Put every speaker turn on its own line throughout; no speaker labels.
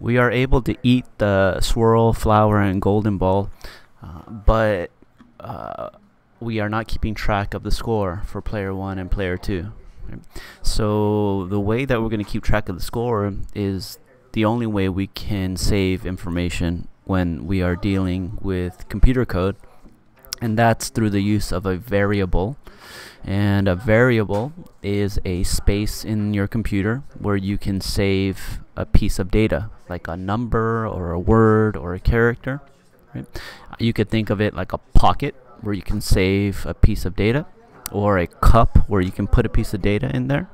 we are able to eat the swirl, flower, and golden ball, uh, but uh, we are not keeping track of the score for player one and player two. So the way that we're going to keep track of the score is the only way we can save information when we are dealing with computer code, and that's through the use of a variable. And a variable is a space in your computer where you can save a piece of data, like a number or a word or a character. Right? You could think of it like a pocket where you can save a piece of data, or a cup where you can put a piece of data in there,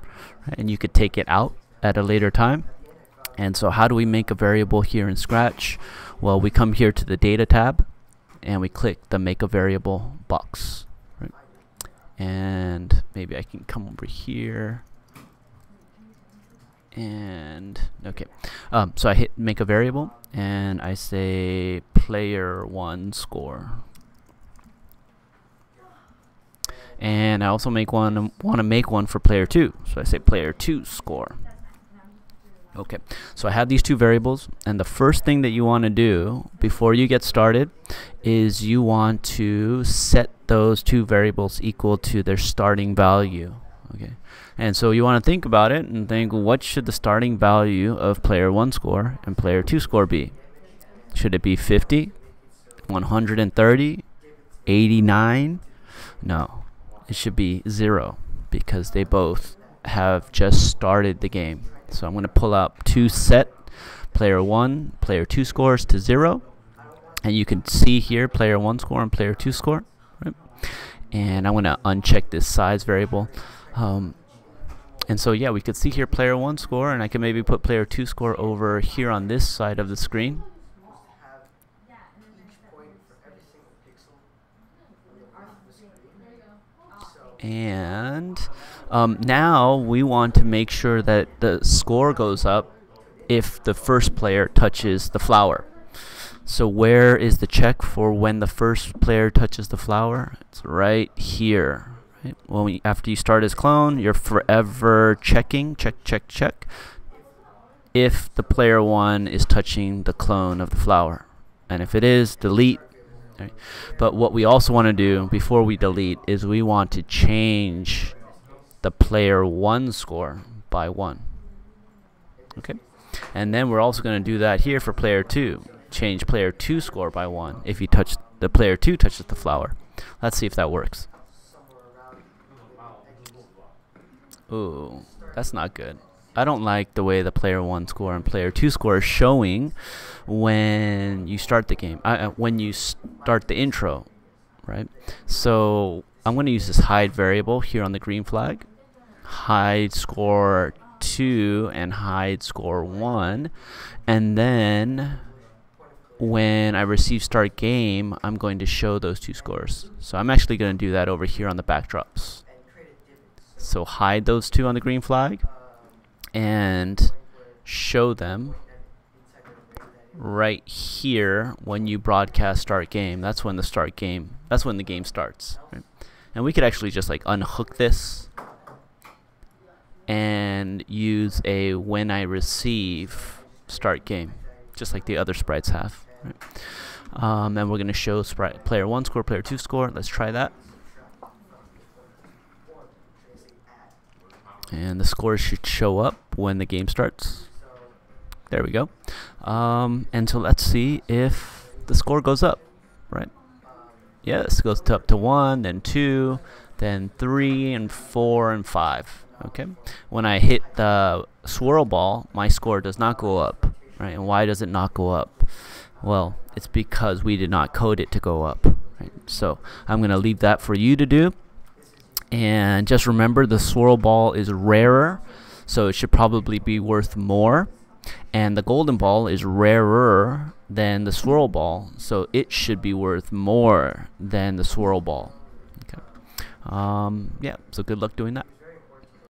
right? and you could take it out at a later time. And so how do we make a variable here in Scratch? Well, we come here to the Data tab, and we click the Make a Variable box. Right? And maybe I can come over here and okay um, so I hit make a variable and I say player one score and I also make one want to make one for player two so I say player two score okay so I have these two variables and the first thing that you want to do before you get started is you want to set those two variables equal to their starting value okay and so you want to think about it and think what should the starting value of player 1 score and player 2 score be? Should it be 50? 130? 89? No. It should be 0 because they both have just started the game. So I'm going to pull up two set player 1, player 2 scores to 0. And you can see here player 1 score and player 2 score. Right? And I'm going to uncheck this size variable. Um, and so yeah, we could see here player one score, and I can maybe put player two score over here on this side of the screen. And um, now we want to make sure that the score goes up if the first player touches the flower. So where is the check for when the first player touches the flower? It's right here. Right? When we, after you start as clone, you're forever checking, check, check, check, if the player one is touching the clone of the flower. And if it is, delete. Right? But what we also want to do before we delete is we want to change the player one score by one. Okay? And then we're also going to do that here for player two. Change player two score by one if you touch the player two touches the flower. Let's see if that works. Ooh, that's not good. I don't like the way the player one score and player two score is showing when you start the game. When you start the intro, right? So I'm going to use this hide variable here on the green flag. Hide score two and hide score one, and then when I receive start game, I'm going to show those two scores. So I'm actually going to do that over here on the backdrops. So hide those two on the green flag and show them right here when you broadcast start game. That's when the start game, that's when the game starts. Right? And we could actually just like unhook this and use a when I receive start game, just like the other sprites have. Right? Um, and we're going to show sprite player 1 score, player 2 score. Let's try that. And the scores should show up when the game starts. There we go. Um, and so let's see if the score goes up right? Yes goes to up to one then two then three and four and five okay? When I hit the swirl ball my score does not go up right? And why does it not go up? Well it's because we did not code it to go up right? so I'm gonna leave that for you to do and just remember the swirl ball is rarer, so it should probably be worth more. And the golden ball is rarer than the swirl ball, so it should be worth more than the swirl ball. Okay. Um, yeah, so good luck doing that.